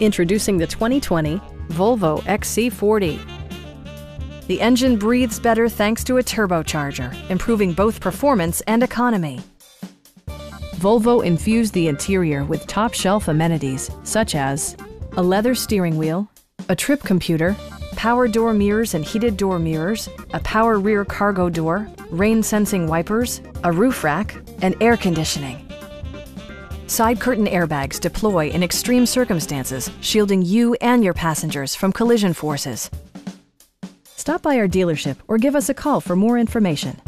Introducing the 2020 Volvo XC40. The engine breathes better thanks to a turbocharger, improving both performance and economy. Volvo infused the interior with top-shelf amenities such as a leather steering wheel, a trip computer, power door mirrors and heated door mirrors, a power rear cargo door, rain-sensing wipers, a roof rack, and air conditioning. Side curtain airbags deploy in extreme circumstances, shielding you and your passengers from collision forces. Stop by our dealership or give us a call for more information.